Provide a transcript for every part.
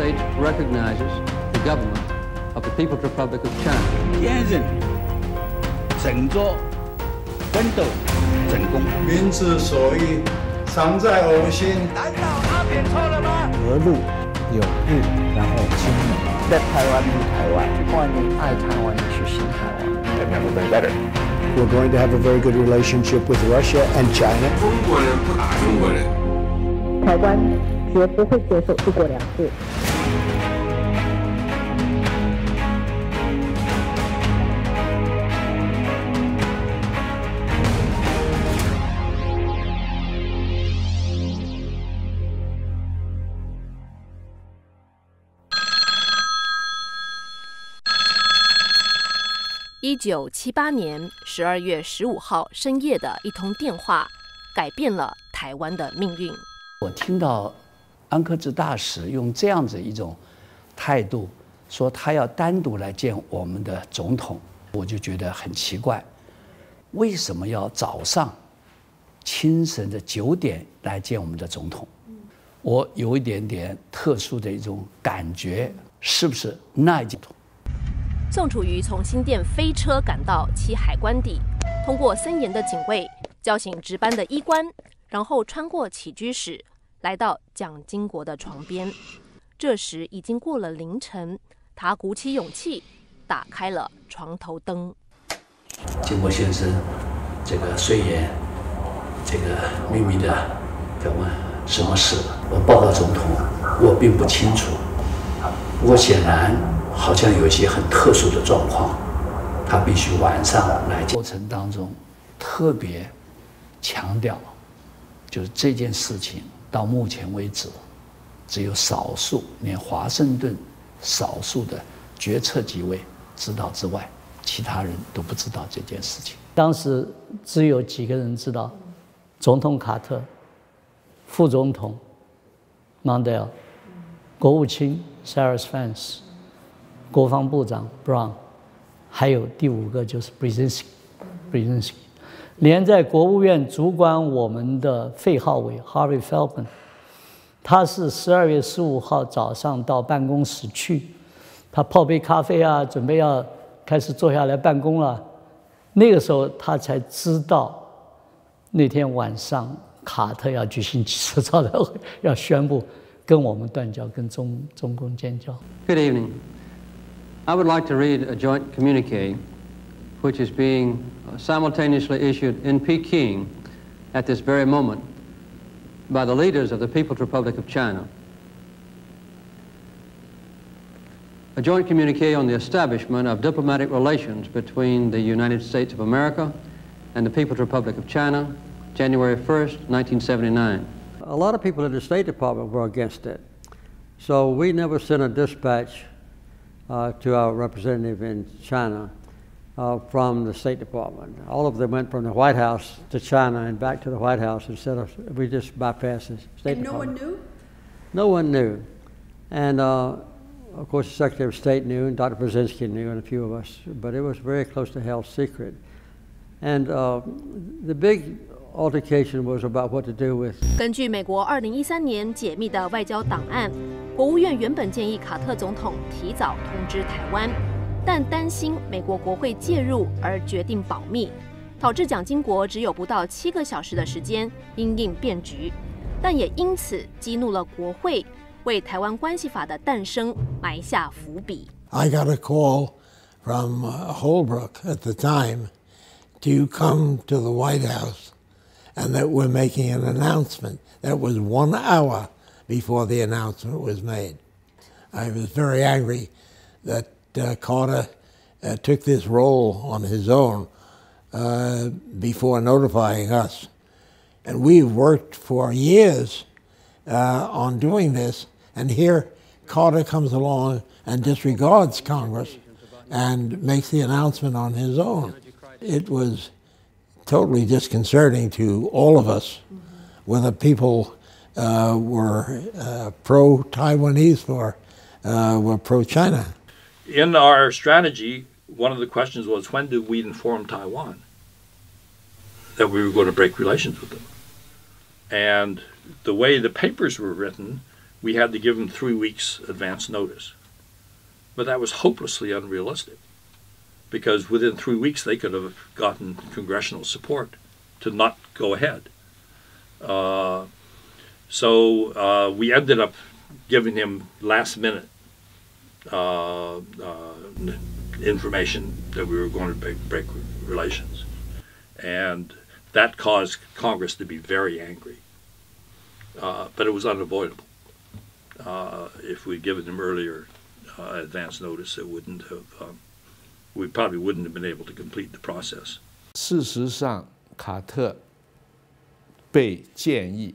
States recognizes the government of the People's Republic of China. 坚韧、振作、奋斗、成功。民之所欲，常在吾心。难道阿扁错了吗？和路有日，然后亲美。在台湾护台湾，欢迎爱台湾去新台湾。I've never been better. We're going to have a very good relationship with Russia and China. 中国人不打中国人。台湾绝不会接受“一国两制”。 一九七八年十二月十五号深夜的一通电话，改变了台湾的命运。我听到安克志大使用这样子一种态度，说他要单独来见我们的总统，我就觉得很奇怪，为什么要早上清晨的九点来见我们的总统？我有一点点特殊的一种感觉，是不是那一件？宋楚瑜从新店飞车赶到七海关底，通过森严的警卫叫醒值班的医官，然后穿过起居室，来到蒋经国的床边。这时已经过了凌晨，他鼓起勇气打开了床头灯。经国先生，这个睡眼，这个秘密的在问什么事？我报告总统，我并不清楚。不过显然。好像有一些很特殊的状况，他必须晚上来。过程当中特别强调，就是这件事情到目前为止，只有少数，连华盛顿少数的决策几位知道之外，其他人都不知道这件事情。当时只有几个人知道：总统卡特、副总统 Mandel、国务卿 Cyrus Vance。国防部长 Brown，还有第五个就是 Brzezinski，Brzezinski，连在国务院主管我们的费浩伟 Harvey Feldman，他是十二月十五号早上到办公室去，他泡杯咖啡啊，准备要开始坐下来办公了，那个时候他才知道，那天晚上卡特要举行几次招待会，要宣布跟我们断交，跟中中共建交。Good evening. I would like to read a joint communique which is being simultaneously issued in Peking at this very moment by the leaders of the People's Republic of China. A joint communique on the establishment of diplomatic relations between the United States of America and the People's Republic of China, January 1st, 1979. A lot of people in the State Department were against it. So we never sent a dispatch uh, to our representative in China uh, from the State Department. All of them went from the White House to China and back to the White House instead of we just bypassed the State and Department. no one knew? No one knew. And uh, of course, the Secretary of State knew, and Dr. Brzezinski knew, and a few of us, but it was very close to held secret. And uh, the big altercation was about what to do with. 根据美国二零一三年解密的外交档案，国务院原本建议卡特总统提早通知台湾， 但担心美国国会介入而决定保密，导致蒋经国只有不到七个小时的时间因应变局，但也因此激怒了国会，为台湾关系法的诞生埋下伏笔。I got a call from Holbrook at the time to come to the White House. and that we're making an announcement. That was one hour before the announcement was made. I was very angry that uh, Carter uh, took this role on his own uh, before notifying us. And we've worked for years uh, on doing this, and here Carter comes along and disregards Congress and makes the announcement on his own. It was totally disconcerting to all of us, whether people uh, were uh, pro Taiwanese or were pro China. In our strategy, one of the questions was when did we inform Taiwan that we were going to break relations with them? And the way the papers were written we had to give them three weeks advance notice. But that was hopelessly unrealistic because within three weeks they could have gotten congressional support to not go ahead. Uh, so uh, we ended up giving him last minute uh, uh information that we were going to break, break relations. And that caused Congress to be very angry. Uh, but it was unavoidable. Uh, if we'd given them earlier advance notice, it wouldn't have, um, we probably wouldn't have been able to complete the process. 事实上，卡特被建议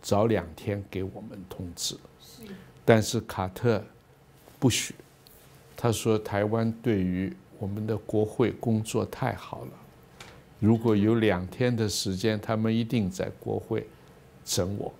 早两天给我们通知，但是卡特 不许。他说：“台湾对于我们的国会工作太好了，如果有两天的时间，他们一定在国会整我，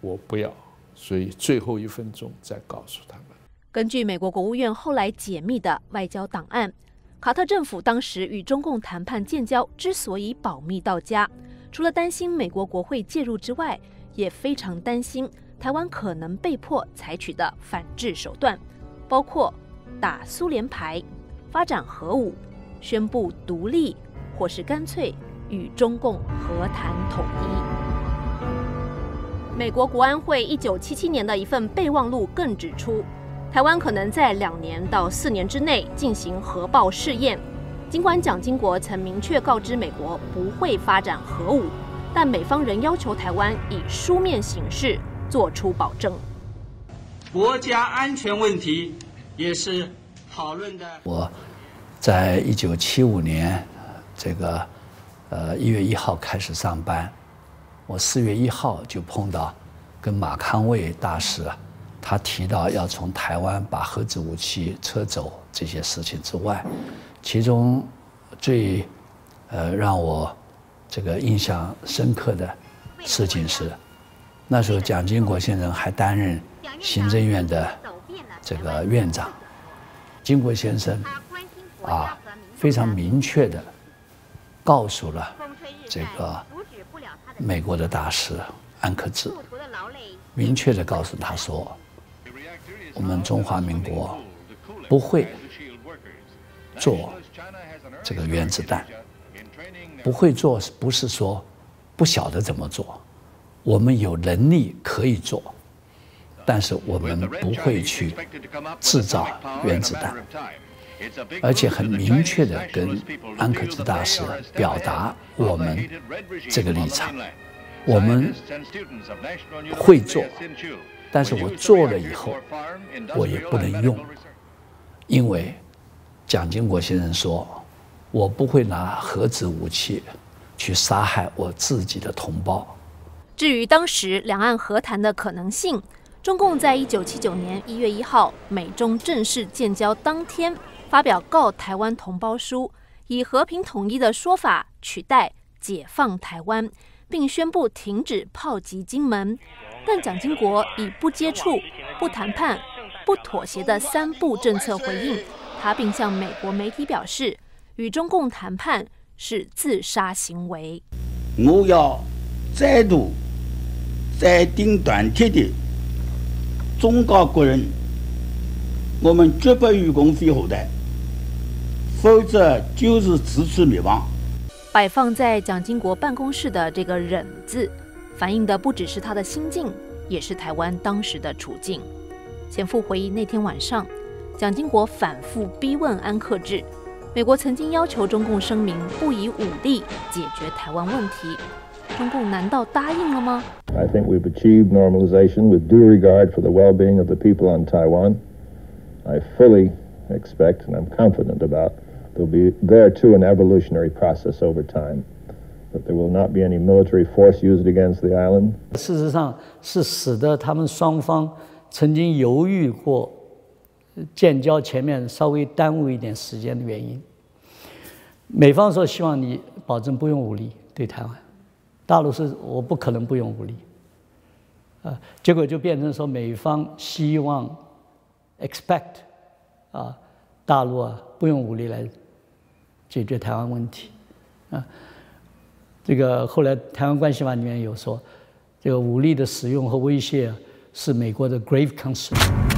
我不要。所以最后一分钟再告诉他们。”根据美国国务院后来解密的外交档案，卡特政府当时与中共谈判建交之所以保密到家，除了担心美国国会介入之外，也非常担心台湾可能被迫采取的反制手段，包括打苏联牌、发展核武、宣布独立，或是干脆与中共和谈统一。美国国安会一九七七年的一份备忘录更指出，台湾可能在两年到四年之内进行核爆试验。尽管蒋经国曾明确告知美国不会发展核武。但美方仍要求台湾以书面形式做出保证。国家安全问题也是讨论的。我在一九七五年这个呃一月一号开始上班，我四月一号就碰到跟马康卫大使，他提到要从台湾把核子武器撤走这些事情之外，其中最呃让我。这个印象深刻的事情是，那时候蒋经国先生还担任行政院的这个院长。经国先生啊，非常明确的告诉了这个美国的大使安克志，明确的告诉他说，我们中华民国不会做这个原子弹。不会做，不是说不晓得怎么做，我们有能力可以做，但是我们不会去制造原子弹，而且很明确的跟安可兹大使表达我们这个立场，我们会做，但是我做了以后，我也不能用，因为蒋经国先生说。我不会拿核子武器去杀害我自己的同胞。至于当时两岸和谈的可能性，中共在一九七九年一月一号美中正式建交当天发表告台湾同胞书，以和平统一的说法取代解放台湾，并宣布停止炮击金门。但蒋经国以不接触、不谈判、不妥协的三不政策回应他，并向美国媒体表示。与中共谈判是自杀行为。我要再度在顶断铁的忠告国人：我们绝不与共飞后代，否则就是自取灭亡。摆放在蒋经国办公室的这个“忍”字，反映的不只是他的心境，也是台湾当时的处境。前夫回忆那天晚上，蒋经国反复逼问安克志。美国曾经要求中共声明不以武力解决台湾问题，中共难道答应了吗？I think we've achieved normalization with due regard for the well-being of the people on Taiwan. I fully expect, and I'm confident about, there'll be there too an evolutionary process over time, but there will not be any military force used against the island. 事实上是使得他们双方曾经犹豫过。建交前面稍微耽误一点时间的原因，美方说希望你保证不用武力对台湾， 大陆是我不可能不用武力，啊，结果就变成说美方希望 expect 啊，大陆啊不用武力来解决台湾问题，啊，这个后来台湾关系法里面有说，这个武力的使用和威胁是美国的 grave concern。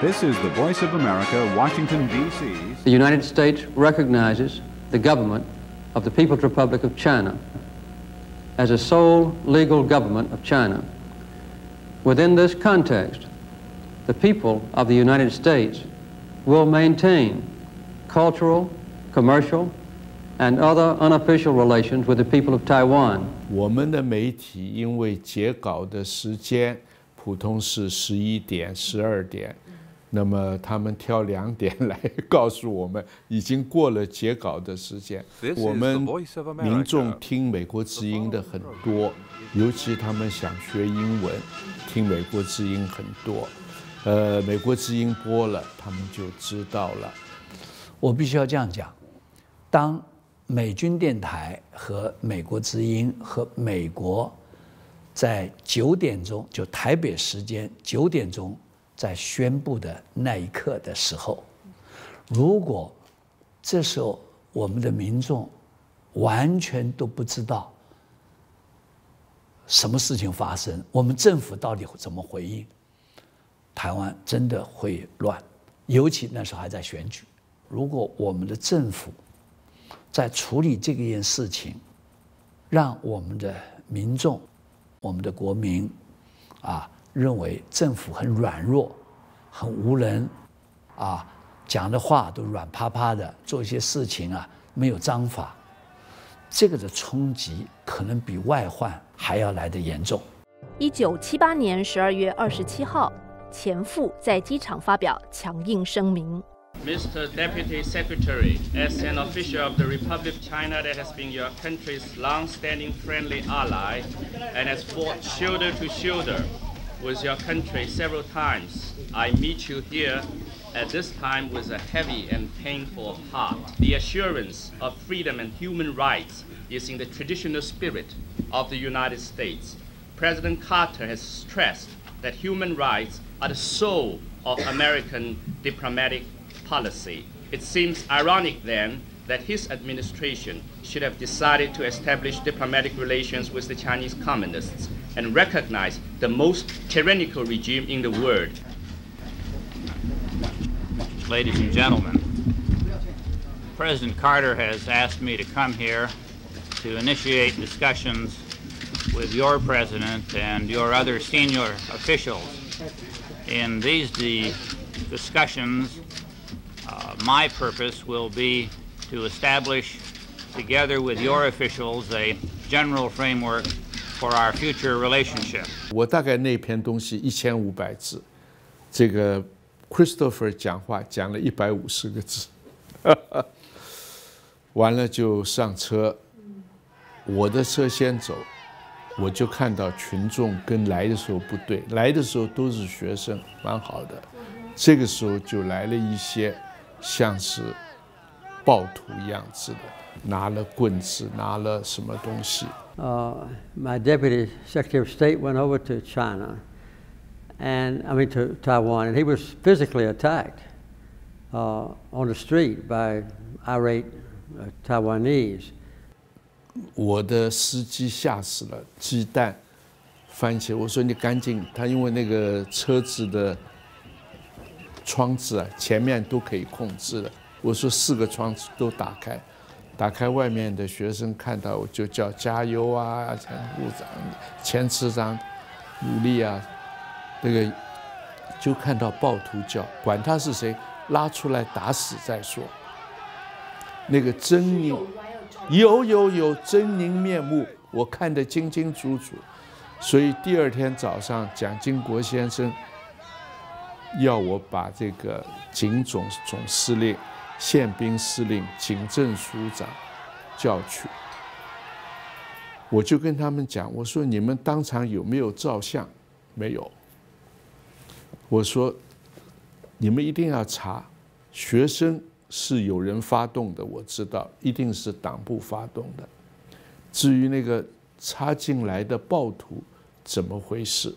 This is the Voice of America, Washington, D.C. The United States recognizes the government of the People's Republic of China as a sole legal government of China. Within this context, the people of the United States will maintain cultural, commercial, and other unofficial relations with the people of Taiwan. 我们的媒体因为截稿的时间普通是十一点、十二点， 那么他们挑两点来告诉我们，已经过了截稿的时间。我们民众听美国之音的很多，尤其他们想学英文，听美国之音很多。呃，美国之音播了，他们就知道了。我必须要这样讲：当美军电台和美国之音和美国在九点钟，就台北时间九点钟。在宣布的那一刻的时候，如果这时候我们的民众完全都不知道什么事情发生，我们政府到底怎么回应，台湾真的会乱。尤其那时候还在选举，如果我们的政府在处理这件事情，让我们的民众、我们的国民啊。认为政府很软弱，很无能，啊，讲的话都软趴趴的，做一些事情啊没有章法，这个的冲击可能比外患还要来得严重。一九七八年十二月二十七号，前夫在机场发表强硬声明。Mr. Deputy Secretary, as an official of the Republic of China that has been your country's long-standing friendly ally and has fought shoulder to shoulder. With your country several times. I meet you here at this time with a heavy and painful heart. The assurance of freedom and human rights is in the traditional spirit of the United States. President Carter has stressed that human rights are the soul of American diplomatic policy. It seems ironic then that his administration should have decided to establish diplomatic relations with the Chinese Communists and recognize the most tyrannical regime in the world. Ladies and gentlemen, President Carter has asked me to come here to initiate discussions with your president and your other senior officials. In these the discussions, uh, my purpose will be to establish, together with your officials, a general framework for our future relationship。我大概那篇东西一千五百字，这个 Christopher 讲话讲了一百五十个字，完了就上车，我的车先走，我就看到群众跟来的时候不对，来的时候都是学生，蛮好的，这个时候就来了一些像是暴徒样子的，拿了棍子，拿了什么东西。uh, my deputy secretary of state went over to China, and I mean to Taiwan, and he was physically attacked uh, on the street by irate uh, Taiwanese. 我的司机吓死了，鸡蛋翻起来。我说你赶紧，他因为那个车子的窗子啊，前面都可以控制的。我说四个窗子都打开。打开外面的学生看到就叫加油啊，前部长、前次长努力啊，那个就看到暴徒叫，管他是谁，拉出来打死再说。那个狰狞，有有有狰狞面目，我看得清清楚楚。所以第二天早上，蒋经国先生要我把这个警总总司令。宪兵司令、警政署长叫去，我就跟他们讲：“我说你们当场有没有照相？没有。我说你们一定要查，学生是有人发动的，我知道一定是党部发动的。至于那个插进来的暴徒怎么回事？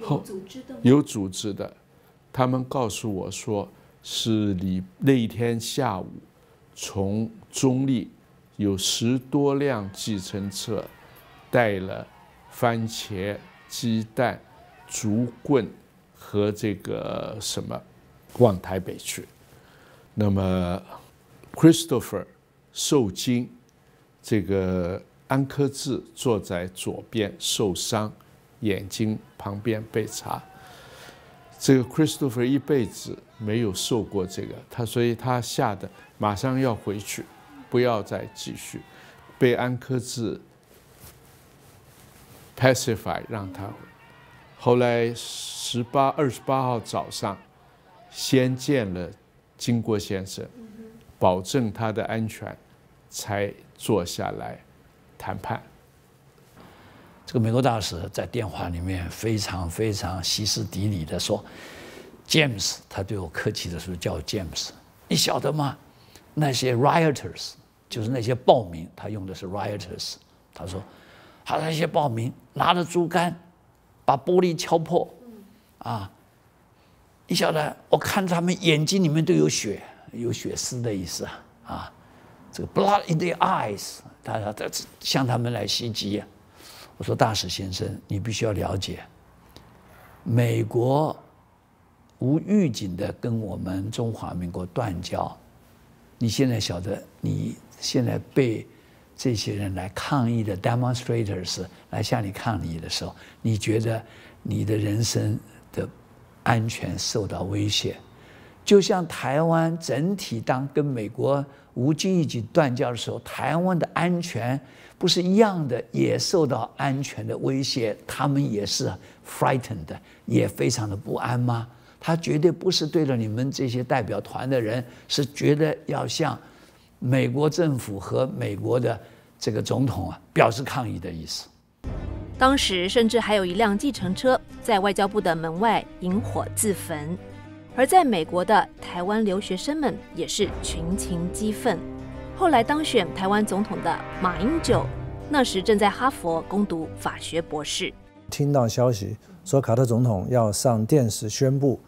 有组织的，有组织的，他们告诉我说。”是你那一天下午从中立，有十多辆计程车，带了番茄、鸡蛋、竹棍和这个什么，往台北去。那么，Christopher 受惊，这个安科志坐在左边受伤，眼睛旁边被查。这个 Christopher 一辈子没有受过这个，他所以他吓得马上要回去，不要再继续，被安科治 pacify 让他。后来十八二十八号早上，先见了金国先生，保证他的安全，才坐下来谈判。这个美国大使在电话里面非常非常歇斯底里的说：“James，他对我客气的时候叫 James，你晓得吗？那些 rioters 就是那些暴民，他用的是 rioters。他说，他那些暴民拿着竹竿把玻璃敲破，啊，你晓得？我看他们眼睛里面都有血，有血丝的意思啊，啊，这个 blood in the eyes，他他向他们来袭击。”我说：“大使先生，你必须要了解，美国无预警的跟我们中华民国断交。你现在晓得，你现在被这些人来抗议的 demonstrators 来向你抗议的时候，你觉得你的人生的安全受到威胁？就像台湾整体当跟美国无预警断交的时候，台湾的安全。”不是一样的，也受到安全的威胁，他们也是 frightened，也非常的不安吗？他绝对不是对着你们这些代表团的人，是觉得要向美国政府和美国的这个总统啊表示抗议的意思。当时甚至还有一辆计程车在外交部的门外引火自焚，而在美国的台湾留学生们也是群情激愤。后来当选台湾总统的马英九，那时正在哈佛攻读法学博士。听到消息说卡特总统要上电视宣布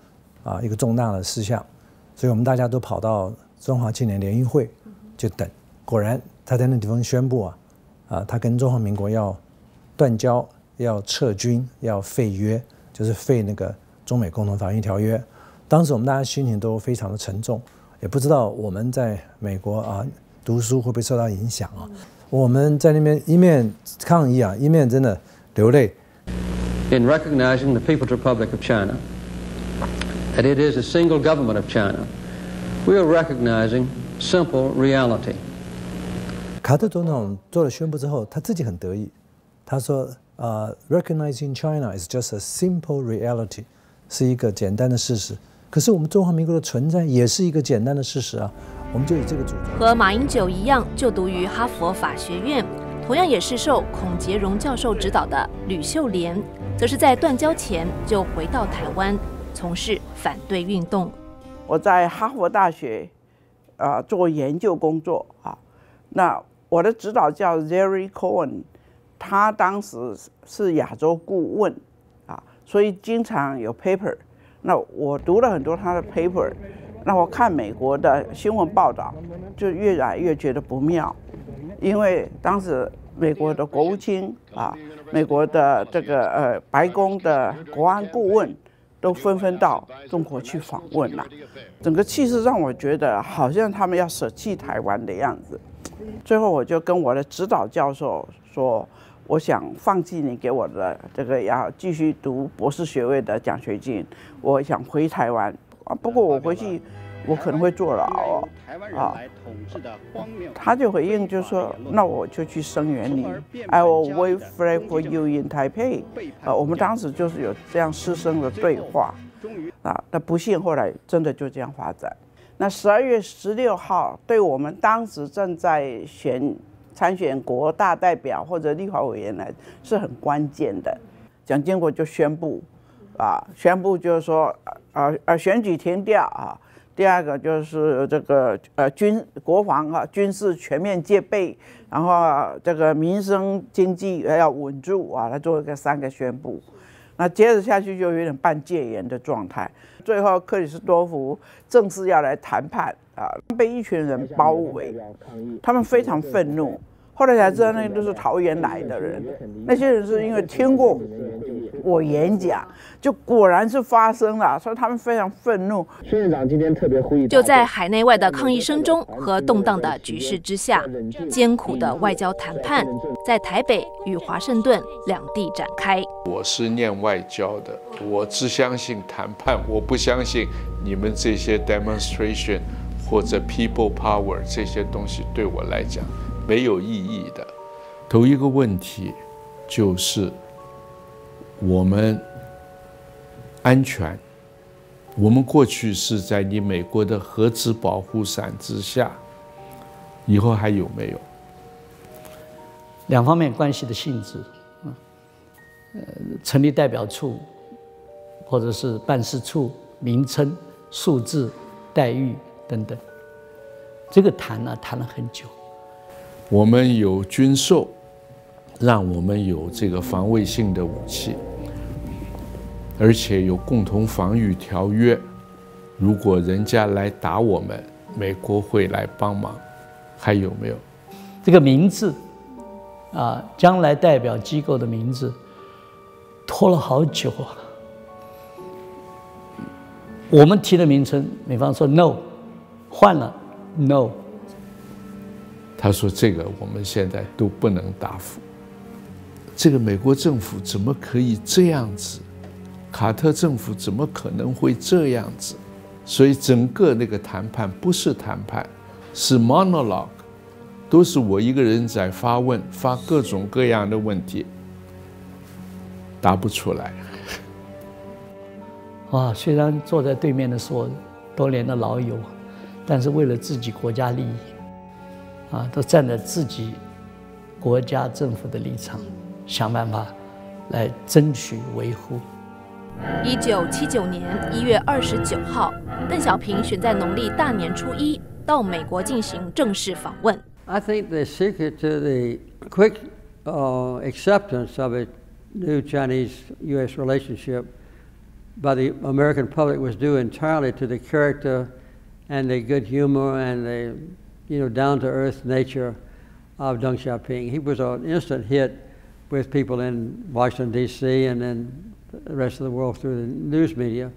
啊一个重大的事项，所以我们大家都跑到中华青年联谊会就等。果然他在那地方宣布啊啊，他跟中华民国要断交、要撤军、要废约，就是废那个中美共同防御条约。当时我们大家心情都非常的沉重，也不知道我们在美国啊。读书会不会受到影响啊？我们在那边一面抗议啊，一面真的流泪。In recognizing the People's Republic of China, that it is a single government of China, we are recognizing simple reality. 卡特总统做了宣布之后，他自己很得意。他说：“呃，recognizing China is just a simple reality，是一个简单的事实。可是我们中华民国的存在也是一个简单的事实啊。”我们就以这个主张。和马英九一样，就读于哈佛法学院，同样也是受孔杰荣教授指导的吕秀莲，则是在断交前就回到台湾，从事反对运动。我在哈佛大学啊做研究工作啊，那我的指导叫 Jerry Cohen，他当时是亚洲顾问啊，所以经常有 paper。那我读了很多他的 paper。那我看美国的新闻报道，就越来越觉得不妙，因为当时美国的国务卿啊，美国的这个呃白宫的国安顾问，都纷纷到中国去访问了，整个气势让我觉得好像他们要舍弃台湾的样子。最后我就跟我的指导教授说，我想放弃你给我的这个要继续读博士学位的奖学金，我想回台湾啊。不过我回去。我可能会坐牢哦，啊，他就回应就说，那我就去声援你，I will wait for you in Taipei。啊，我们当时就是有这样师生的对话，啊，那不幸后来真的就这样发展。那十二月十六号，对我们当时正在选参选国大代表或者立法委员来是很关键的，蒋经国就宣布，啊，宣布就是说，啊啊，选举停掉啊。第二个就是这个呃军国防啊军事全面戒备，然后这个民生经济要稳住啊，来做一个三个宣布。那接着下去就有点半戒严的状态。最后克里斯多夫正式要来谈判啊，被一群人包围，他们非常愤怒。后来才知道，那都是桃园来的人。那些人是因为听过我演讲，就果然是发生了，所以他们非常愤怒。孙院长今天特别呼吁，就在海内外的抗议声中和动荡的局势之下，艰苦的外交谈判在台北与华盛顿两地展开。我是念外交的，我只相信谈判，我不相信你们这些 demonstration 或者 people power 这些东西对我来讲。没有意义的。头一个问题就是我们安全。我们过去是在你美国的核子保护伞之下，以后还有没有？两方面关系的性质，嗯，呃，成立代表处或者是办事处名称、数字、待遇等等，这个谈了谈了很久。我们有军售，让我们有这个防卫性的武器，而且有共同防御条约。如果人家来打我们，美国会来帮忙。还有没有？这个名字啊，将来代表机构的名字，拖了好久啊。我们提的名称，美方说 no，换了 no。他说：“这个我们现在都不能答复。这个美国政府怎么可以这样子？卡特政府怎么可能会这样子？所以整个那个谈判不是谈判，是 monologue，都是我一个人在发问，发各种各样的问题，答不出来。哇！虽然坐在对面的是我多年的老友，但是为了自己国家利益。”啊，都站在自己国家政府的立场，想办法来争取维护。一九七九年一月二十九号，邓小平选在农历大年初一到美国进行正式访问。I think the secret to the quick uh, acceptance of a new Chinese-U.S. relationship by the American public was due entirely to the character and the good humor and the you know, down to earth nature of Deng Xiaoping. He was an instant hit with people in Washington, D.C., and then the rest of the world through the news media.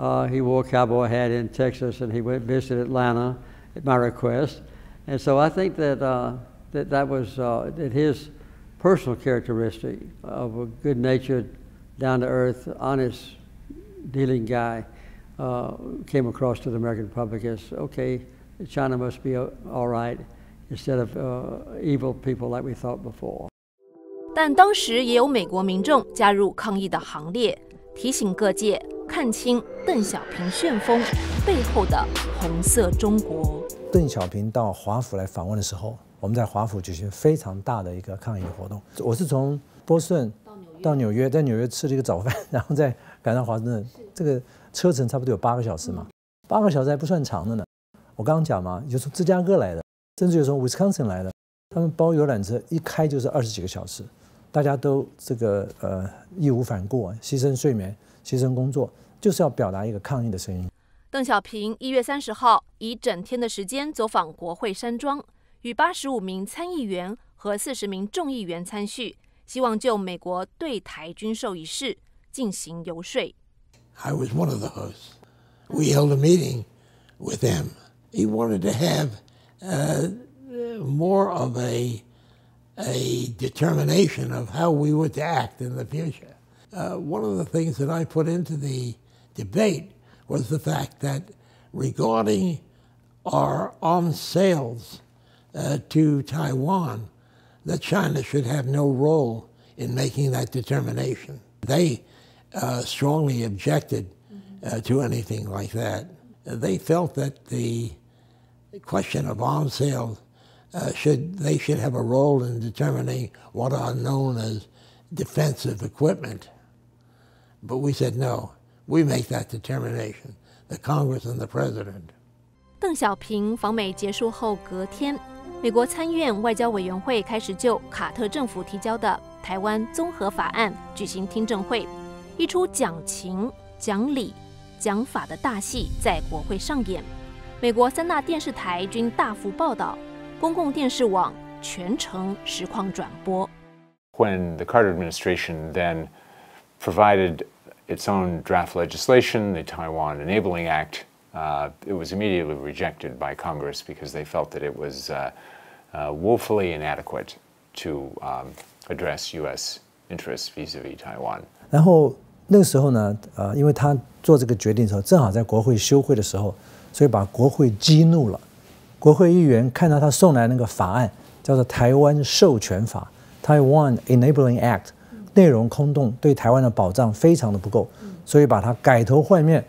Uh, he wore a cowboy hat in Texas, and he went visit Atlanta at my request. And so I think that uh, that, that was uh, that his personal characteristic of a good-natured, down-to-earth, honest dealing guy uh, came across to the American public as okay China must be all right instead of evil people like we thought before. 但当时也有美国民众加入抗议的行列，提醒各界看清邓小平旋风背后的红色中国。邓小平到华府来访问的时候，我们在华府举行非常大的一个抗议活动。我是从波士顿到纽约，在纽约吃了一个早饭，然后再赶到华盛顿，这个车程差不多有八个小时嘛，八个小时还不算长的呢。我刚刚讲嘛，有从芝加哥来的，甚至有从 Wisconsin 来的，他们包游览车一开就是二十几个小时，大家都这个呃义无反顾，牺牲睡眠，牺牲工作，就是要表达一个抗议的声音。邓小平一月三十号以整天的时间走访国会山庄，与八十五名参议员和四十名众议员参叙，希望就美国对台军售一事进行游说。I was one of the hosts. We held a meeting with them. he wanted to have uh, more of a, a determination of how we were to act in the future. Uh, one of the things that I put into the debate was the fact that regarding our arms sales uh, to Taiwan, that China should have no role in making that determination. They uh, strongly objected uh, to anything like that. They felt that the question of arms sales should they should have a role in determining what are known as defensive equipment. But we said no. We make that determination. The Congress and the President. 邓小平访美结束后，隔天，美国参院外交委员会开始就卡特政府提交的台湾综合法案举行听证会，一出讲情、讲理、讲法的大戏在国会上演。美国三大电视台均大幅报道，公共电视网全程实况转播。When the Carter administration then provided its own draft legislation, the Taiwan Enabling Act, uh, it was immediately rejected by Congress because they felt that it was uh, uh, woefully inadequate to um, address U.S. interests vis-a-vis Taiwan. 然后那个时候呢，呃，因为他做这个决定的时候，正好在国会休会的时候，所以把国会激怒了。 国会议员看到他送来那个法案，叫做《台湾授权法》（Taiwan Enabling Act），内容空洞，对台湾的保障非常的不够，所以把它改头换面。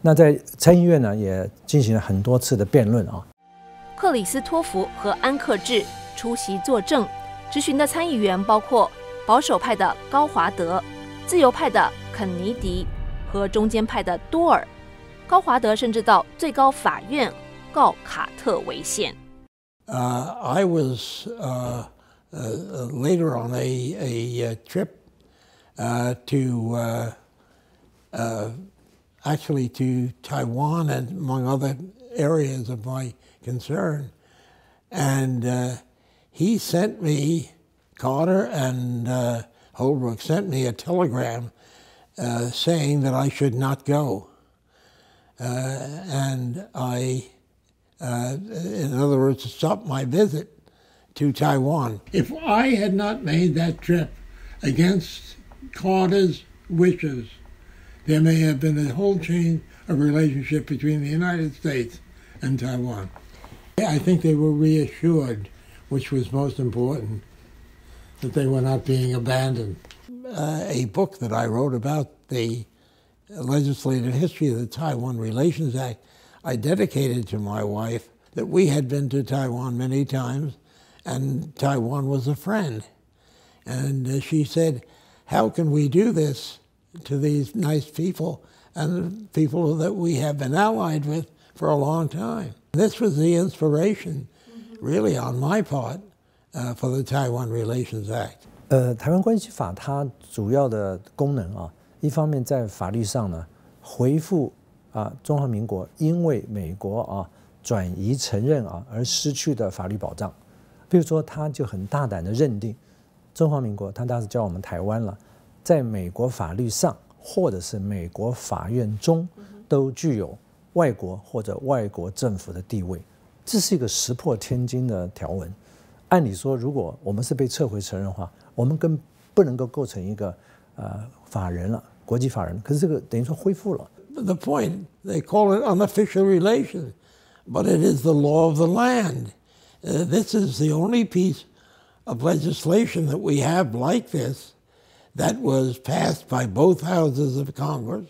那在参议院呢，也进行了很多次的辩论啊。克里斯托弗和安克志出席作证，质询的参议员包括保守派的高华德、自由派的肯尼迪和中间派的多尔。高华德甚至到最高法院告卡特违宪。Uh, I was uh, uh, later on a, a trip to actually to Taiwan and among other areas of my concern. And uh, he sent me, Carter and uh, Holbrook sent me a telegram uh, saying that I should not go. and I, in other words, to stop my visit to Taiwan. If I had not made that trip against Carter's wishes, there may have been a whole chain of relationship between the United States and Taiwan. I think they were reassured, which was most important, that they were not being abandoned. Uh, a book that I wrote about the legislative history of the Taiwan Relations Act, I dedicated to my wife that we had been to Taiwan many times and Taiwan was a friend. And uh, she said, How can we do this to these nice people and people that we have been allied with for a long time. This was the inspiration, really, on my part, uh, for the Taiwan Relations Act. 呃，台湾关系法它主要的功能啊，一方面在法律上呢，回复 啊中华民国因为美国啊转移承认啊而失去的法律保障。比如说，他就很大胆的认定中华民国，他当时叫我们台湾了。在美国法律上，或者是美国法院中，都具有外国或者外国政府的地位，这是一个石破天惊的条文。按理说，如果我们是被撤回承认的话，我们更不能够构成一个呃法人了，国际法人。可是这个等于说恢复了。The point they call it unofficial relation, but it is the law of the land. This is the only piece of legislation that we have like this. that was passed by both houses of Congress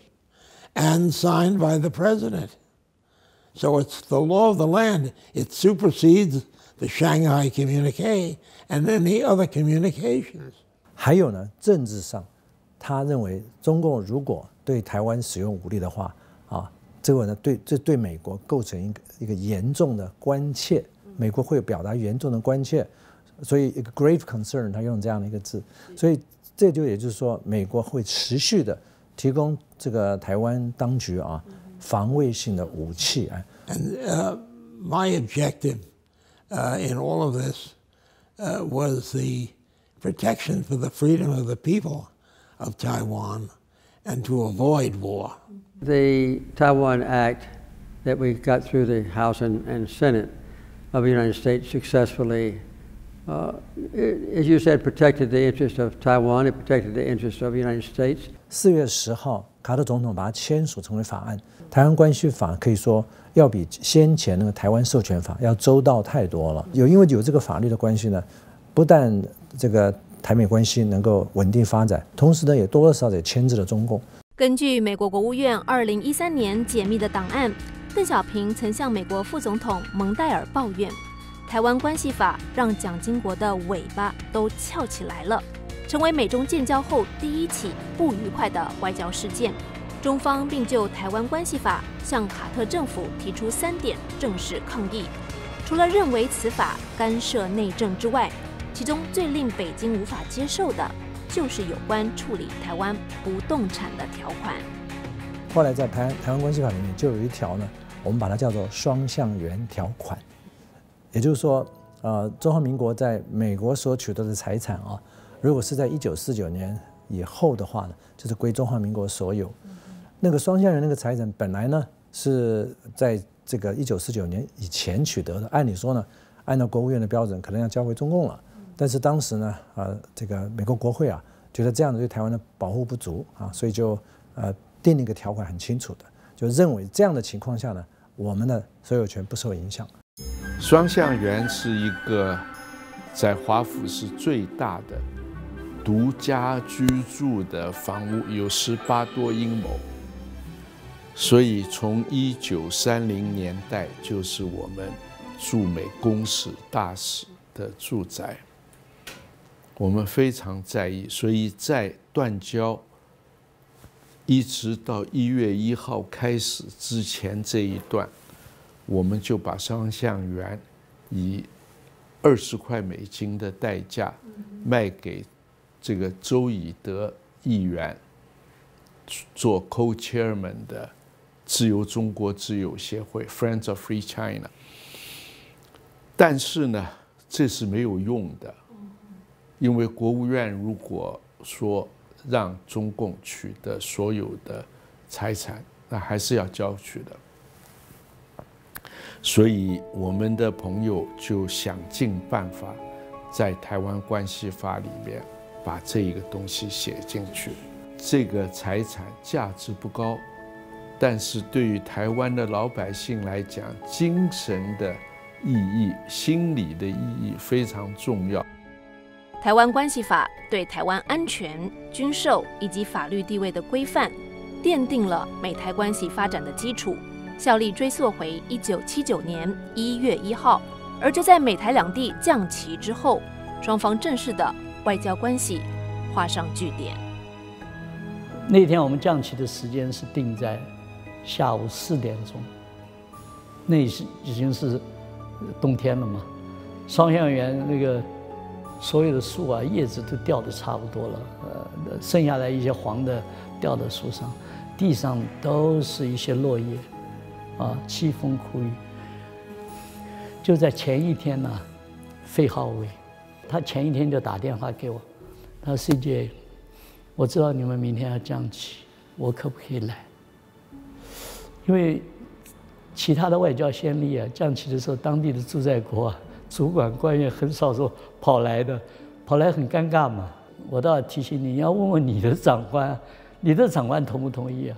and signed by the president. So it's the law of the land. It supersedes the Shanghai Communique and any other communications. 还有呢，政治上，他认为中共如果 对台湾使用武力的话，啊，这个呢，对这对美国构成一个一个严重的关切，美国会表达严重的关切，所以一个 grave concern，他用这样的一个字，所以这就也就是说，美国会持续的提供这个台湾当局啊防卫性的武器啊。And uh, my objective uh, in all of this uh, was the protection for the freedom of the people of Taiwan and to avoid war. The Taiwan Act that we got through the House and, and Senate of the United States successfully uh, as you said, protected the interest of Taiwan. It protected the interest of the United States. 四月十号，卡特总统把它签署成为法案。台湾关系法可以说要比先前那个台湾授权法要周到太多了。有因为有这个法律的关系呢，不但这个 台美关系能够稳定发展，同时呢也多多少少也牵制了中共。根据美国国务院二零一三年解密的档案，邓小平曾向美国副总统蒙代尔抱怨。台湾关系法让蒋经国的尾巴都翘起来了，成为美中建交后第一起不愉快的外交事件。中方并就台湾关系法向卡特政府提出三点正式抗议，除了认为此法干涉内政之外，其中最令北京无法接受的就是有关处理台湾不动产的条款。后来在台台湾关系法里面就有一条呢，我们把它叫做双向源条款，也就是说，呃，中华民国在美国所取得的财产啊，如果是在一九四九年以后的话呢，就是归中华民国所有。那个双向源那个财产本来呢是在这个一九四九年以前取得的，按理说呢，按照国务院的标准，可能要交回中共了。但是当时呢，呃，这个美国国会啊，觉得这样子对台湾的保护不足啊，所以就呃定了一个条款很清楚的，就认为这样的情况下呢，我们的所有权不受影响。双向园是一个在华府是最大的独家居住的房屋，有十八多英亩，所以从一九三零年代就是我们驻美公使大使的住宅。我们非常在意，所以在断交一直到一月一号开始之前这一段，我们就把双向园以二十块美金的代价卖给这个周以德议员做 co-chairman 的自由中国自由协会 Friends of Free China。但是呢，这是没有用的。因为国务院如果说让中共取得所有的财产，那还是要交取的。所以我们的朋友就想尽办法，在台湾关系法里面把这一个东西写进去。这个财产价值不高，但是对于台湾的老百姓来讲，精神的意义、心理的意义非常重要。台湾关系法对台湾安全、军售以及法律地位的规范，奠定了美台关系发展的基础，效力追溯回一九七九年一月一号。而就在美台两地降旗之后，双方正式的外交关系画上句点。那天我们降旗的时间是定在下午四点钟，那是已经是冬天了嘛？双向园那个。所有的树啊，叶子都掉的差不多了，呃，剩下来一些黄的掉在树上，地上都是一些落叶，啊，凄风苦雨。就在前一天呢，费浩伟，他前一天就打电话给我，他说：“CJ，我知道你们明天要降旗，我可不可以来？因为其他的外交先例啊，降旗的时候，当地的驻在国啊。”主管官员很少说跑来的，跑来很尴尬嘛。我倒要提醒你，你要问问你的长官，你的长官同不同意啊？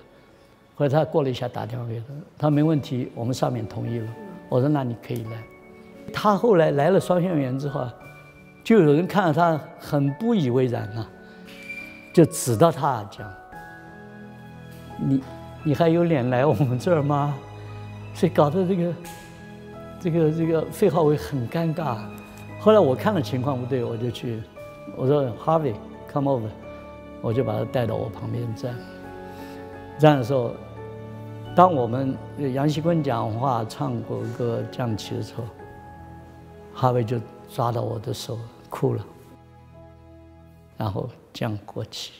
后来他过了一下打电话给他，他没问题，我们上面同意了。我说那你可以来。他后来来了双向园之后啊，就有人看到他很不以为然啊，就指到他讲：“你你还有脸来我们这儿吗？”所以搞得这个。这个这个费浩伟很尴尬，后来我看了情况不对，我就去，我说 Harvey come over，我就把他带到我旁边站。站的时候，当我们杨锡坤讲话、唱国歌、降旗的时候，哈维就抓到我的手哭了，然后降国旗，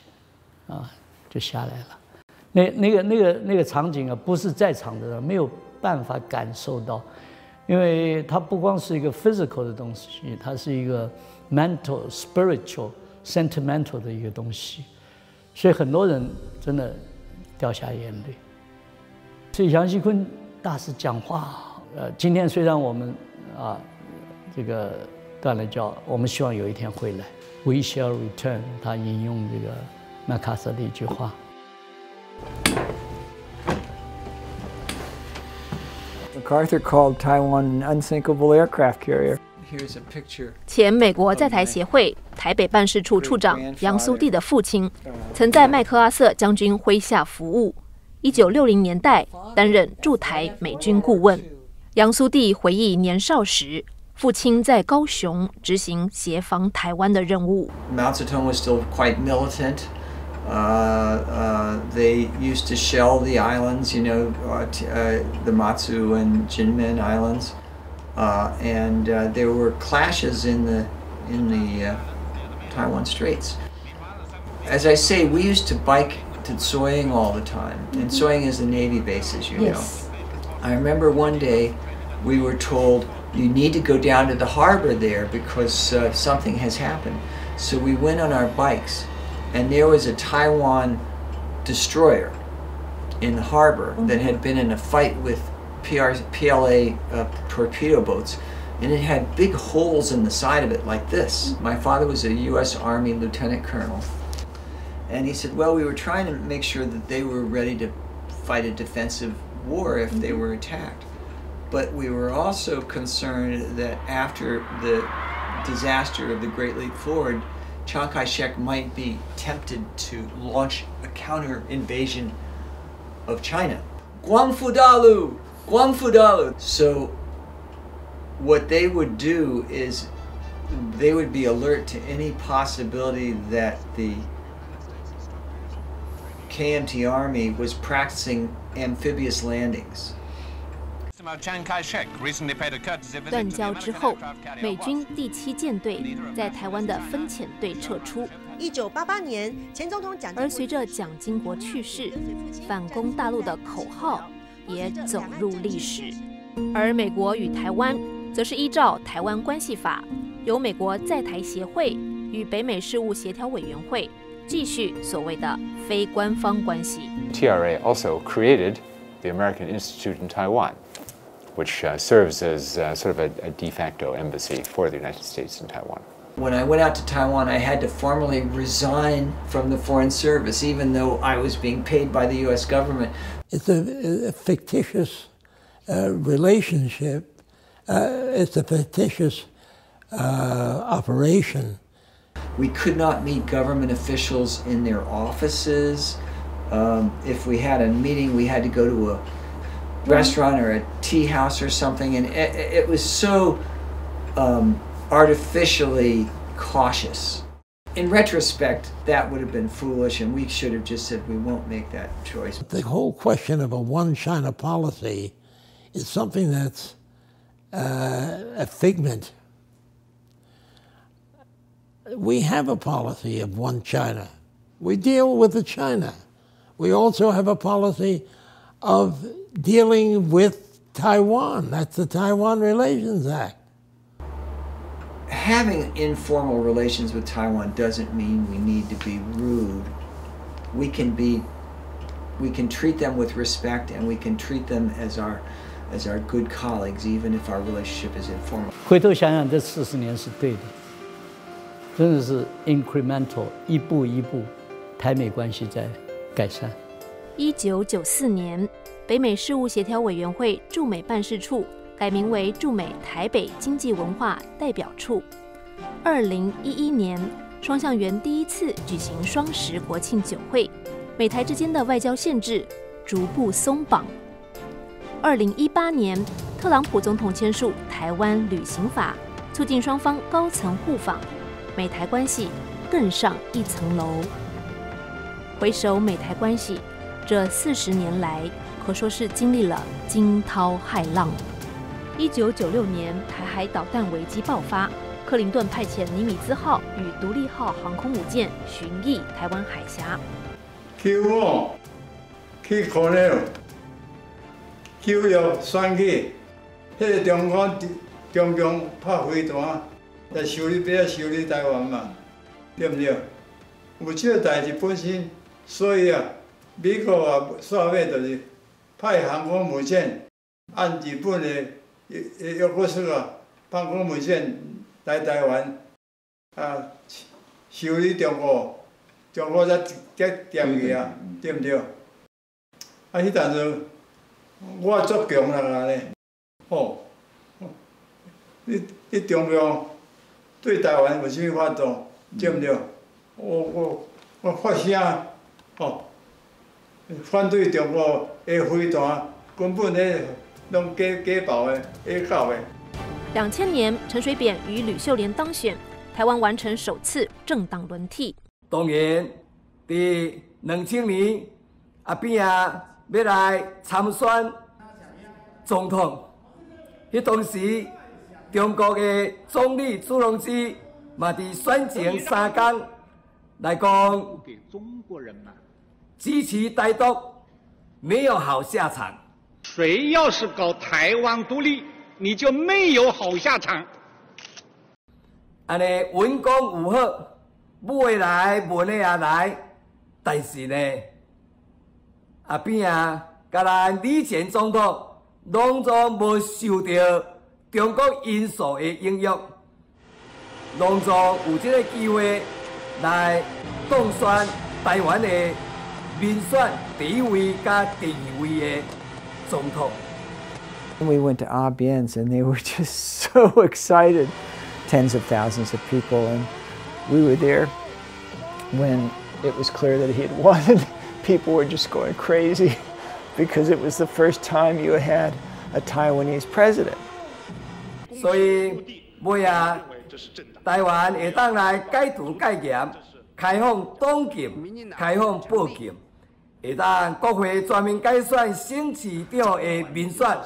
啊，就下来了。那那个那个那个场景啊，不是在场的人没有办法感受到。因为它不光是一个 physical 的东西，它是一个 mental、spiritual、sentimental 的一个东西，所以很多人真的掉下眼泪。所以杨锡坤大师讲话，呃，今天虽然我们啊这个断了交，我们希望有一天会来，We shall return。他引用这个麦卡瑟的一句话。MacArthur called Taiwan an unsinkable aircraft carrier. Here's a picture. 前美国在台协会台北办事处处长杨苏棣的父亲，曾在麦克阿瑟将军麾下服务。一九六零年代担任驻台美军顾问。杨苏棣回忆年少时，父亲在高雄执行协防台湾的任务。Mao Zedong was still quite militant. Uh, uh, they used to shell the islands, you know, uh, uh the Matsu and Jinmen Islands, uh, and uh, there were clashes in the in the Taiwan Straits. As I say, we used to bike to Tsoying all the time, and mm-hmm. Tsoying is the Navy base, as you yes. know. I remember one day we were told you need to go down to the harbor there because uh, something has happened. So we went on our bikes, and there was a Taiwan destroyer in the harbor mm-hmm. that had been in a fight with PR, PLA uh, torpedo boats, and it had big holes in the side of it like this. Mm-hmm. My father was a U.S. Army lieutenant colonel, and he said, "Well, we were trying to make sure that they were ready to fight a defensive war if they mm-hmm. were attacked." But we were also concerned that after the disaster of the Great Leap Forward, Chiang Kai-shek might be tempted to launch a counter invasion of China. Guangfu Dalu! Guangfu Dalu! So what they would do is they would be alert to any possibility that the KMT Army was practicing amphibious landings. 断交之后，美军第七舰队在台湾的分遣队撤出。一九八八年，前总统蒋而随着蒋经国去世，反攻大陆的口号也走入历史。而美国与台湾则是依照《台湾关系法》，由美国在台协会与北美事务协调委员会继续所谓的非官方关系。TRA also created the American Institute in Taiwan, which uh, serves as uh, sort of a, a de facto embassy for the United States in Taiwan. When I went out to Taiwan, I had to formally resign from the Foreign Service, even though I was being paid by the U.S. government. It's a, a fictitious uh, relationship. Uh, it's a fictitious uh, operation. We could not meet government officials in their offices. Um, if we had a meeting, we had to go to a restaurant or a tea house or something, and it, it was so um, artificially cautious. In retrospect, that would have been foolish, and we should have just said we won't make that choice. The whole question of a one China policy is something that's uh, a figment. We have a policy of one China. We deal with the China. We also have a policy of dealing with Taiwan. That's the Taiwan Relations Act. Having informal relations with Taiwan doesn't mean we need to be rude. We can be we can treat them with respect and we can treat them as our as our good colleagues even if our relationship is informal. 回头想想，这四十年是对的，真的是 incremental，一步一步，台美关系在改善。一九九四年， 北美事务协调委员会驻美办事处改名为驻美台北经济文化代表处。二零一一年，双向园第一次举行双十国庆酒会，美台之间的外交限制逐步松绑。二零一八年，特朗普总统签署《台湾旅行法》，促进双方高层互访，美台关系更上一层楼。回首美台关系，这四十年来可说是经历了惊涛骇浪。一九九六年，台海导弹危机爆发，克林顿派遣尼米兹号与独立号航空母舰巡弋台湾海峡。去我去可能九月选举，迄个中国中共拍飞弹来修理，要修理台湾嘛，对不对？有这个代志本身，所以啊，美国啊，煞尾就是派航空母舰按日本的约约克斯啊，航空母舰来台湾啊，修理中国，中国才才掂去啊，对不对？啊，迄阵阵我足强啦安尼，吼，你你中央对台湾有啥物法度，对不对？我我我发声，吼，反对中国的飞弹，根本咧拢假假爆的，假搞的。两千年，陈水扁与吕秀莲当选，台湾完成首次政党轮替。当然，伫两千年阿扁啊要来参选总统，迄当时中国的总理朱镕基嘛伫选前三天来讲，支持台独没有好下场。谁要是搞台湾独立，你就没有好下场。安尼文攻武赫，武的来，文的也来，但是呢，后边啊，甲咱李前总统拢总无受到中国因素的影响，拢总有这个机会来当选台湾的 民选第一位甲第二位的总统。 We went to ABNs and they were just so excited, tens of thousands of people, and we were there when it was clear that he had won. and People were just going crazy because it was the first time you had a Taiwanese president. 所以尾啊，台湾会当来戒毒戒严，开放党禁，开放报禁， 会当国会全面改选省市长的民选，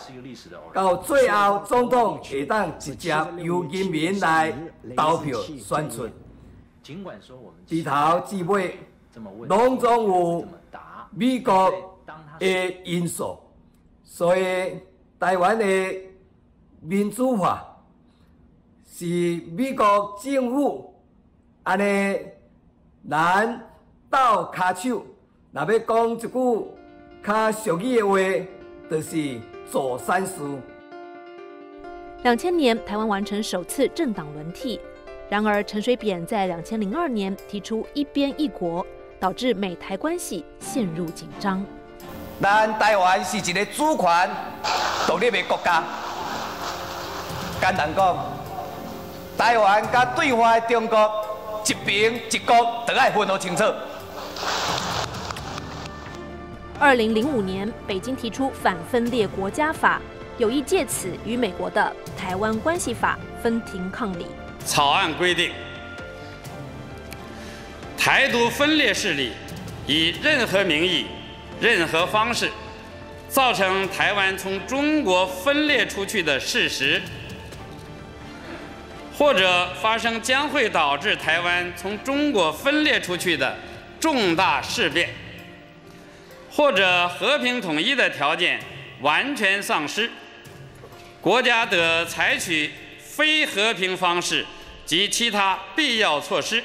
到最后总统会当直接由人民来投票选出。低头至尾，拢总有美国的因素，所以台湾的民主化是美国政府安尼难倒卡手，若要讲一句较俗语的话，就是做善事。两千年，台湾完成首次政党轮替。然而，陈水扁在两千零二年提出“一边一国”，导致美台关系陷入紧张。咱台湾是一个主权独立的国家。简单讲，台湾甲对方的中国一边一国，都要分好清楚。二零零五年，北京提出反分裂国家法，有意借此与美国的《台湾关系法》分庭抗礼。草案规定，台独分裂势力以任何名义、任何方式造成台湾从中国分裂出去的事实，或者发生将会导致台湾从中国分裂出去的重大事变，或者和平统一的条件完全丧失，国家得采取非和平方式及其他必要措施，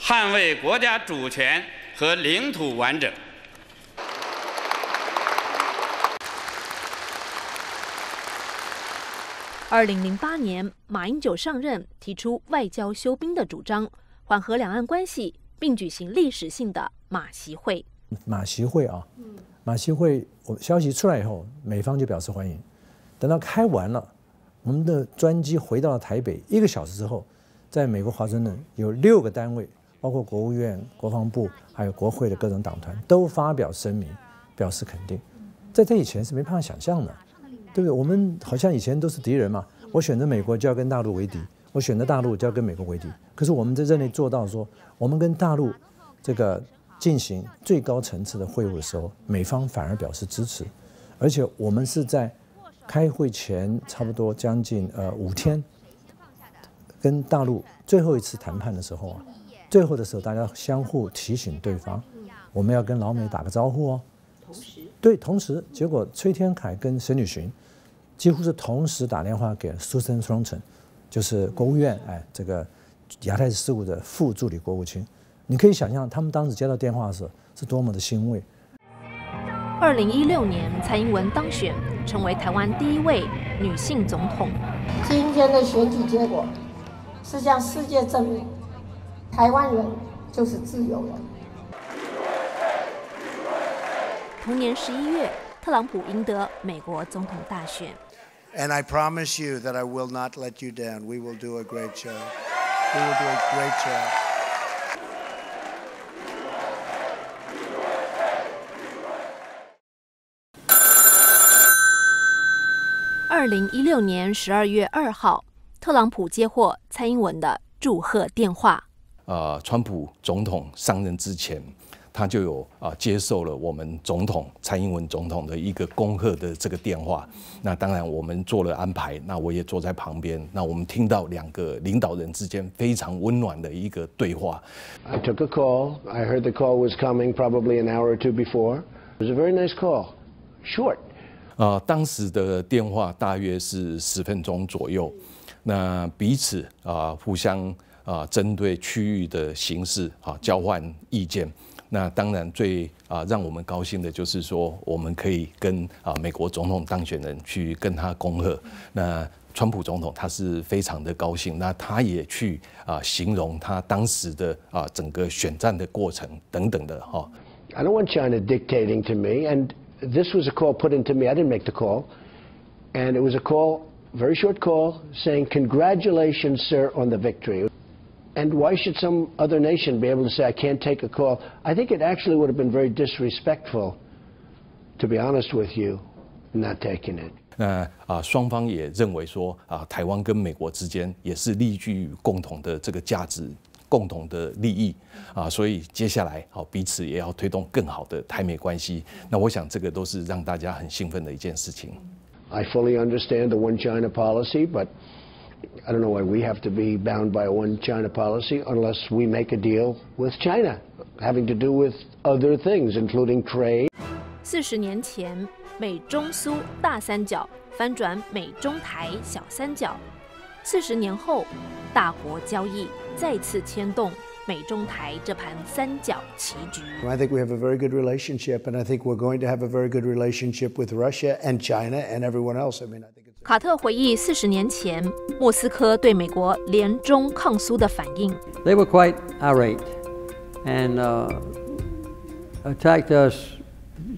捍卫国家主权和领土完整。二零零八年，马英九上任，提出外交休兵的主张，缓和两岸关系，并举行历史性的马习会。马习会啊，马习会，我消息出来以后，美方就表示欢迎。等到开完了，我们的专机回到台北，一个小时之后，在美国华盛顿有六个单位，包括国务院、国防部，还有国会的各种党团，都发表声明，表示肯定。在这以前是没办法想象的，对不对？我们好像以前都是敌人嘛，我选择美国就要跟大陆为敌，我选择大陆就要跟美国为敌。可是我们在这里做到说，我们跟大陆这个进行最高层次的会晤的时候，美方反而表示支持，而且我们是在开会前差不多将近呃五天，跟大陆最后一次谈判的时候啊，最后的时候大家相互提醒对方，我们要跟老美打个招呼哦。同时对，同时结果崔天凯跟沈女巡几乎是同时打电话给 Susan Thornton，就是国务院哎这个亚太事务的副助理国务卿。你可以想象他们当时接到电话的时候是多么的欣慰。二零一六年，蔡英文当选，成为台湾第一位女性总统。今天的选举结果是向世界证明，台湾人就是自由人。同年十一月，特朗普赢得美国总统大选。And I promise you that I will not let you down. We will do a great job. We will do a great job. 二零一六年十二月二号，特朗普接获蔡英文的祝贺电话。呃，川普总统上任之前，他就有啊、接受了我们总统蔡英文总统的一个恭贺的这个电话。那当然我们做了安排，那我也坐在旁边。那我们听到两个领导人之间非常温暖的一个对话。I took a call. I heard the call was coming probably an hour or two before. It was a very nice call. Short. 呃，当时的电话大约是十分钟左右，那彼此啊互相啊针对区域的形势啊交换意见。那当然最啊让我们高兴的就是说，我们可以跟啊美国总统当选人去跟他恭贺。那川普总统他是非常的高兴，那他也去啊形容他当时的啊整个选战的过程等等的哈。I don't want China dictating to me, and this was a call put into me. I didn't make the call, and it was a call, very short call, saying congratulations, sir, on the victory. And why should some other nation be able to say I can't take a call? I think it actually would have been very disrespectful, to be honest with you, not taking it. 那啊，双方也认为说啊，台湾跟美国之间也是立具于共同的这个价值、 共同的利益啊，所以接下来好彼此也要推动更好的台美关系。那我想这个都是让大家很兴奋的一件事情。I fully understand the one China policy, but I don't know why we have to be bound by a one China policy unless we make a deal with China, having to do with other things, including trade. 四十年前，美中苏大三角翻转美中台小三角；四十年后，大国交易再次牵动美中台这盘三角棋局。 I think we have a very good relationship, and I think we're going to have a very good relationship with Russia and China and everyone else. I mean, I think. 卡特回忆四十年前莫斯科对美国联中抗苏的反应。 They were quite irate and uh, attacked us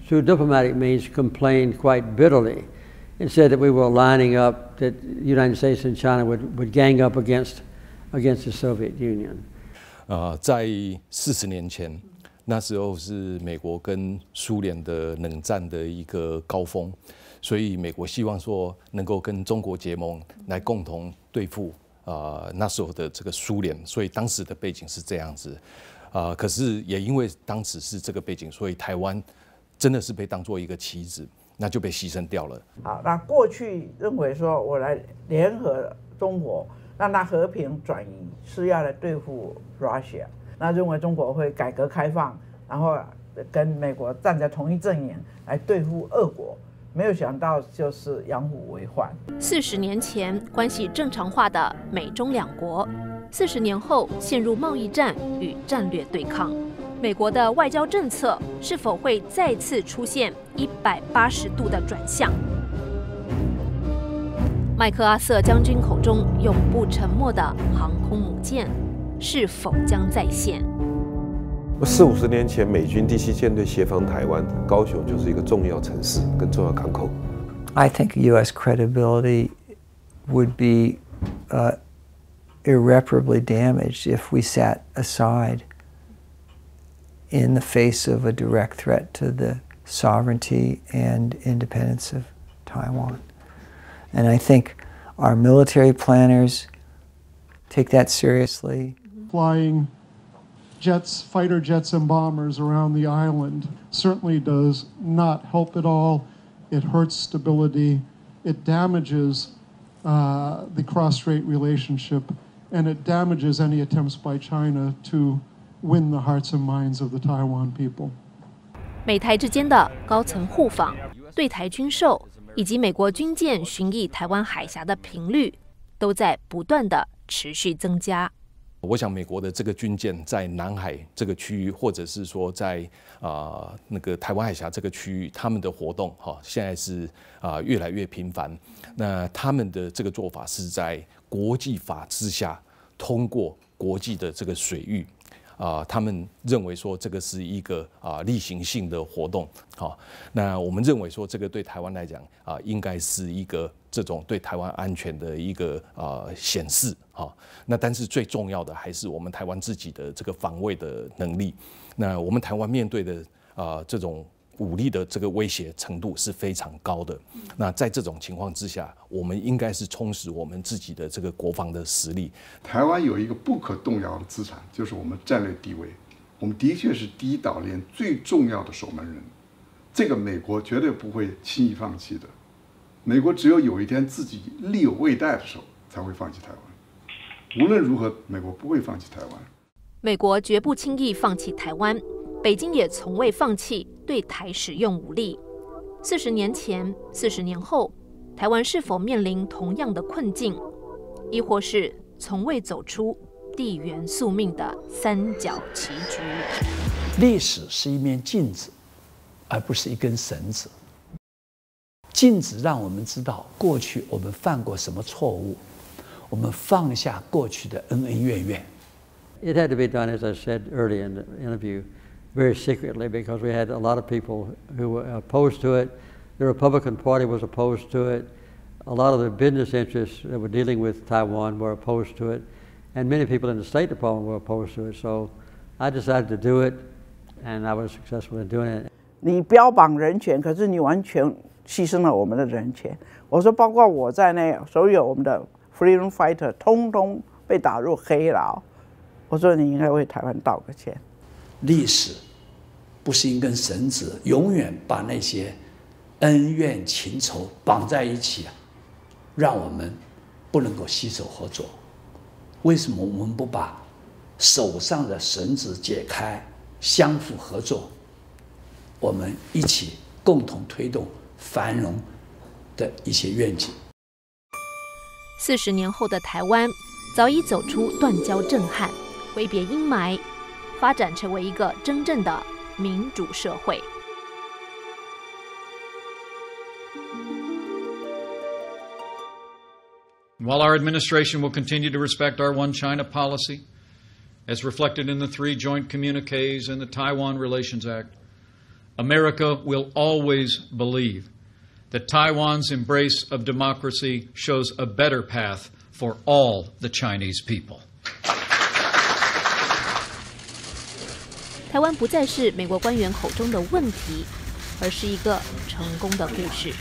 through diplomatic means, complained quite bitterly, and said that we were lining up, that the United States and China would, would gang up against, Against the Soviet Union. 呃，在四十年前，那时候是美国跟苏联的冷战的一个高峰，所以美国希望说能够跟中国结盟，来共同对付啊、呃、那时候的这个苏联，所以当时的背景是这样子。啊、可是也因为当时是这个背景，所以台湾真的是被当做一个棋子，那就被牺牲掉了。好，那过去认为说我来联合中国，让它和平转移，是要来对付 Russia，那认为中国会改革开放，然后跟美国站在同一阵营来对付俄国，没有想到就是养虎为患。四十年前关系正常化的美中两国，四十年后陷入贸易战与战略对抗。美国的外交政策是否会再次出现一百八十度的转向？麦克阿瑟将军口中永不沉没的航空母舰，是否将再现？四五十年前，美军第七舰队协防台湾，高雄就是一个重要城市跟重要港口。 I think U.S. credibility would be uh, irreparably damaged if we sat aside in the face of a direct threat to the sovereignty and independence of Taiwan. And I think our military planners take that seriously. flying jets, fighter jets, and bombers around the island certainly does not help at all. It hurts stability. It damages uh, the cross strait relationship, and it damages any attempts by China to win the hearts and minds of the Taiwan people. 美台之间的高层互访、对台军售 以及美国军舰巡弋台湾海峡的频率，都在不断的持续增加。我想美国的这个军舰在南海这个区域，或者是说在啊、那个台湾海峡这个区域，他们的活动哈、现在是啊、越来越频繁。那他们的这个做法是在国际法之下通过国际的这个水域。啊、他们认为说这个是一个啊、例行性的活动，好、那我们认为说这个对台湾来讲啊、应该是一个这种对台湾安全的一个啊、显示，好、那但是最重要的还是我们台湾自己的这个防卫的能力。那我们台湾面对的啊、这种武力的这个威胁程度是非常高的。那在这种情况之下，我们应该是充实我们自己的这个国防的实力。台湾有一个不可动摇的资产，就是我们战略地位。我们的确是第一岛链最重要的守门人，这个美国绝对不会轻易放弃的。美国只有有一天自己力有未逮的时候，才会放弃台湾。无论如何，美国不会放弃台湾。美国绝不轻易放弃台湾，北京也从未放弃对台使用武力。四十年前、四十年后，台湾是否面临同样的困境，亦或是从未走出地缘宿命的三角棋局？历史是一面镜子，而不是一根绳子。镜子让我们知道过去我们犯过什么错误，我们放下过去的恩恩怨怨。It had to be done, as I said earlier in the interview, very secretly because we had a lot of people who were opposed to it. The Republican Party was opposed to it. A lot of the business interests that were dealing with Taiwan were opposed to it. And many people in the State Department were opposed to it. So I decided to do it, and I was successful in doing it. 你标榜人权，可是你完全牺牲了我们的人权。我说，包括我在内，所有我们的 freedom fighter 通通被打入黑牢。我说，你应该为台湾道个歉。 历史不是一根绳子，永远把那些恩怨情仇绑在一起，让我们不能够携手合作。为什么我们不把手上的绳子解开，相互合作？我们一起共同推动繁荣的一些愿景。四十年后的台湾，早已走出断交震撼，挥别阴霾，发展成为一个真正的民主社会。While our administration will continue to respect our One China policy, as reflected in the three joint communiques and the Taiwan Relations Act, America will always believe that Taiwan's embrace of democracy shows a better path for all the Chinese people. 台湾不再是美国官员口中的问题，而是一个成功的故事。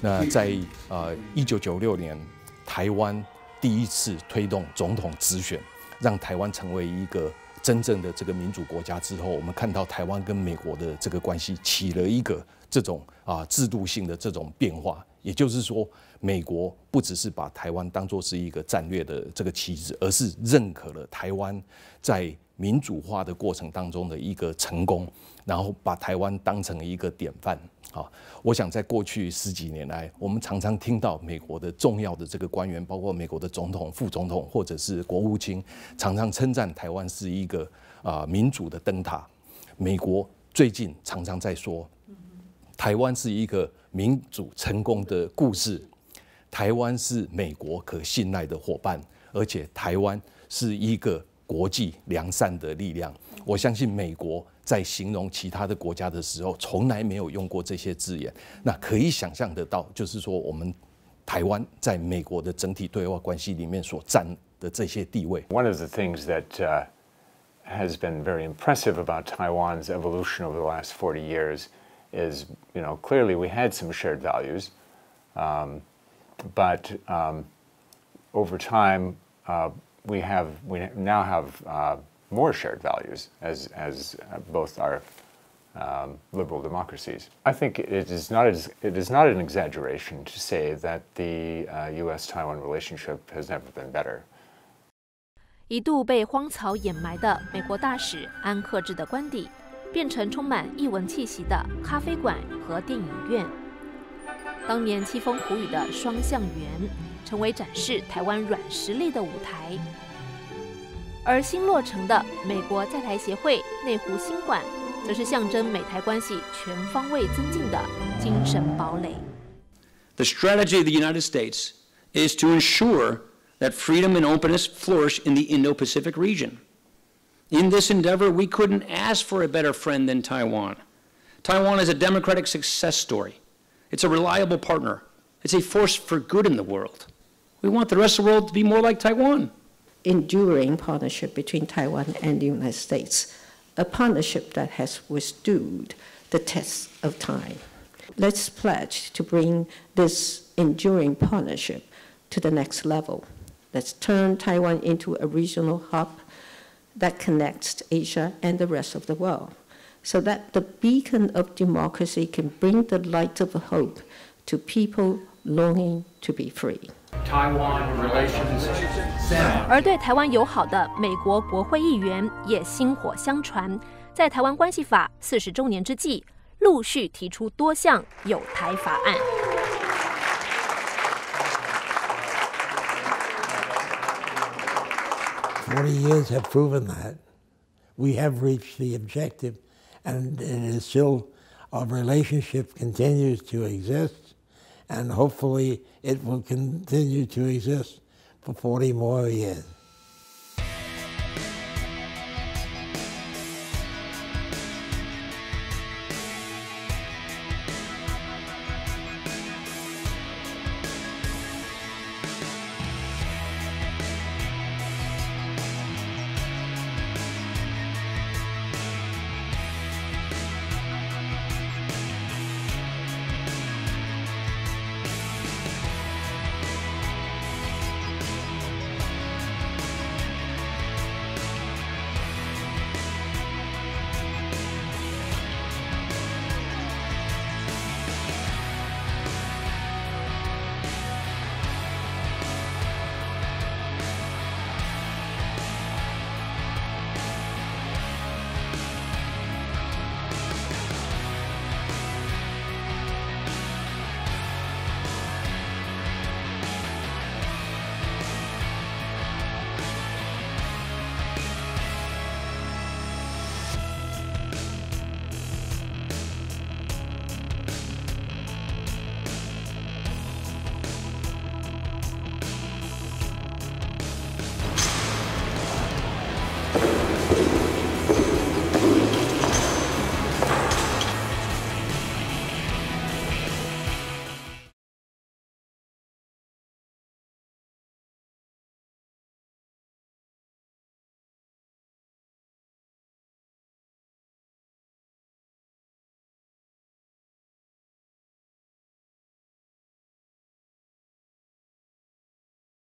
那在呃一九九六年，台湾第一次推动总统直选，让台湾成为一个真正的这个民主国家之后，我们看到台湾跟美国的这个关系起了一个这种啊制度性的这种变化。也就是说，美国不只是把台湾当作是一个战略的这个棋子，而是认可了台湾在民主化的过程当中的一个成功，然后把台湾当成一个典范。啊，我想在过去十几年来，我们常常听到美国的重要的这个官员，包括美国的总统、副总统或者是国务卿，常常称赞台湾是一个啊民主的灯塔。美国最近常常在说，台湾是一个。民主成功的故事，台湾是美国可信赖的伙伴，而且台湾是一个国际良善的力量。我相信美国在形容其他的国家的时候，从来没有用过这些字眼。那可以想象得到，就是说我们台湾在美国的整体对外关系里面所占的这些地位。One of the things that has been very impressive about Taiwan's evolution over the last forty years. is, you know, clearly we had some shared values, um, but um, over time uh, we have we now have uh, more shared values as as both our um, liberal democracies. I think it is not as, it is not an exaggeration to say that the uh, U.S.-Taiwan relationship has never been better. 一度被荒草掩埋的美国大使安克志的官邸变成充满异文气息的咖啡馆和电影院。当年凄风苦雨的双向园， 成为展示台湾软实力的舞台。而新落成的美国在台协会内湖新馆，则是象征美台关系全方位增进的精神堡垒。The strategy of the United States is to ensure that freedom and openness flourish in the Indo-Pacific region. In this endeavor, we couldn't ask for a better friend than Taiwan. Taiwan is a democratic success story. It's a reliable partner. It's a force for good in the world. We want the rest of the world to be more like Taiwan. Enduring partnership between Taiwan and the United States, a partnership that has withstood the test of time. Let's pledge to bring this enduring partnership to the next level. Let's turn Taiwan into a regional hub that connects Asia and the rest of the world, so that the beacon of democracy can bring the light of hope to people longing to be free. Taiwan relations 而对台湾友好的美国国会议员也薪火相传，在《台湾关系法》四十周年之际， 陆续提出多项有台法案。Forty years have proven that we have reached the objective, and it is still our relationship continues to exist, and hopefully it will continue to exist for 40 more years.